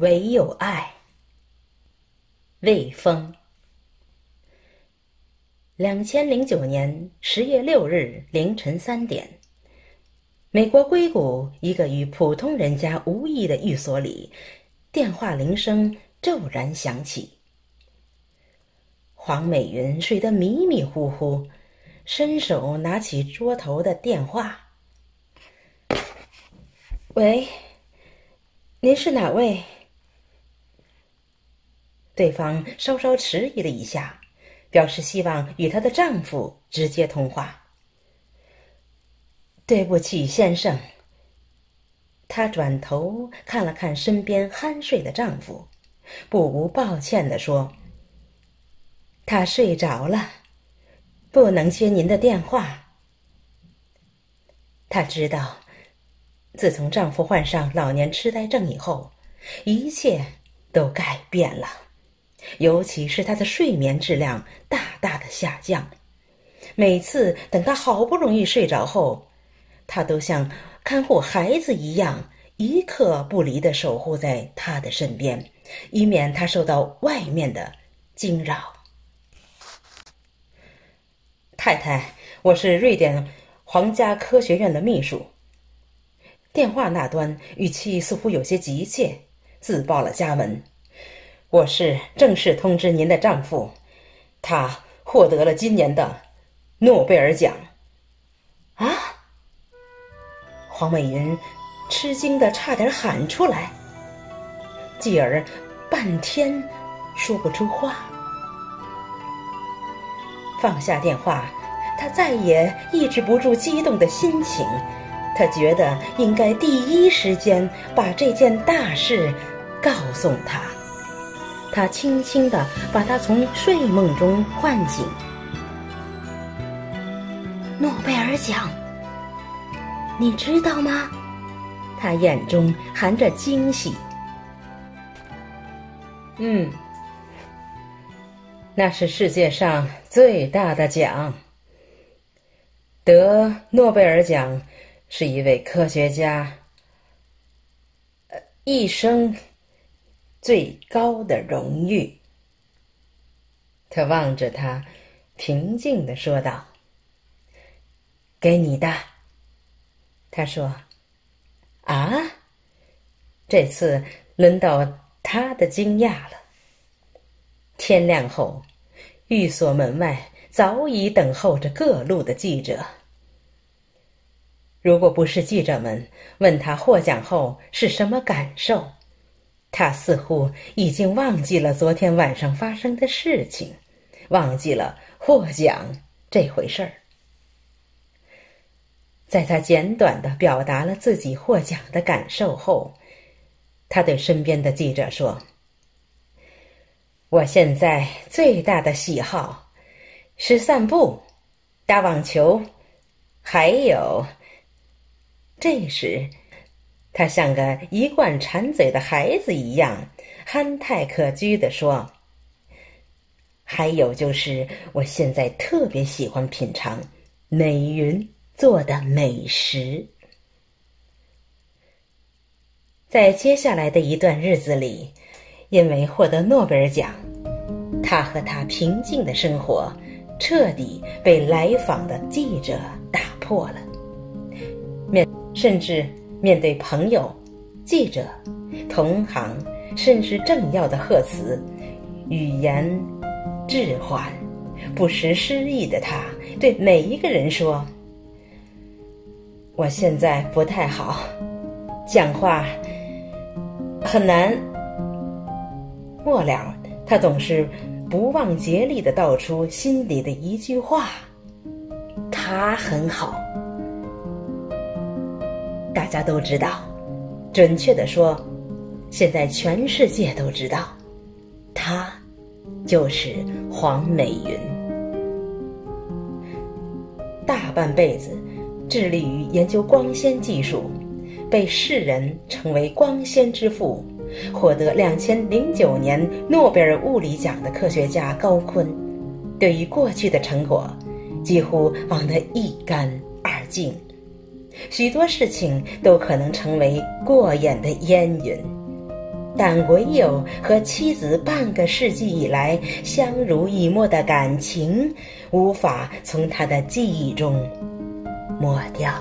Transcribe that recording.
唯有爱。魏峰。两千零九年十月六日凌晨三点，美国硅谷一个与普通人家无异的寓所里，电话铃声骤然响起。黄美云睡得迷迷糊糊，伸手拿起桌头的电话：“喂。”您是哪位？对方稍稍迟疑了一下，表示希望与她的丈夫直接通话。对不起，先生。她转头看了看身边酣睡的丈夫，不无抱歉的说：“他睡着了，不能接您的电话。”她知道。自从丈夫患上老年痴呆症以后，一切都改变了，尤其是他的睡眠质量大大的下降。每次等他好不容易睡着后，他都像看护孩子一样，一刻不离的守护在他的身边，以免他受到外面的惊扰。太太，我是瑞典皇家科学院的秘书。电话那端语气似乎有些急切，自报了家门：“我是正式通知您的丈夫，他获得了今年的诺贝尔奖。”啊！黄美云吃惊的差点喊出来，继而半天说不出话。放下电话，她再也抑制不住激动的心情。他觉得应该第一时间把这件大事告诉他。他轻轻地把他从睡梦中唤醒。诺贝尔奖，你知道吗？他眼中含着惊喜。嗯，那是世界上最大的奖。得诺贝尔奖。是一位科学家，呃，一生最高的荣誉。他望着他，平静的说道：“给你的。”他说：“啊，这次轮到他的惊讶了。”天亮后，寓所门外早已等候着各路的记者。如果不是记者们问他获奖后是什么感受，他似乎已经忘记了昨天晚上发生的事情，忘记了获奖这回事儿。在他简短的表达了自己获奖的感受后，他对身边的记者说：“我现在最大的喜好是散步、打网球，还有……”这时，他像个一贯馋嘴的孩子一样，憨态可掬地说：“还有就是，我现在特别喜欢品尝美云做的美食。”在接下来的一段日子里，因为获得诺贝尔奖，他和他平静的生活彻底被来访的记者打破了。面。甚至面对朋友、记者、同行，甚至政要的贺词，语言滞缓、不时失意的他，对每一个人说：“我现在不太好，讲话很难。”末了，他总是不忘竭力的道出心底的一句话：“他很好。”大家都知道，准确的说，现在全世界都知道，她就是黄美云。大半辈子致力于研究光纤技术，被世人称为“光纤之父”，获得两千零九年诺贝尔物理奖的科学家高锟，对于过去的成果，几乎忘得一干二净。许多事情都可能成为过眼的烟云，但唯有和妻子半个世纪以来相濡以沫的感情，无法从他的记忆中抹掉。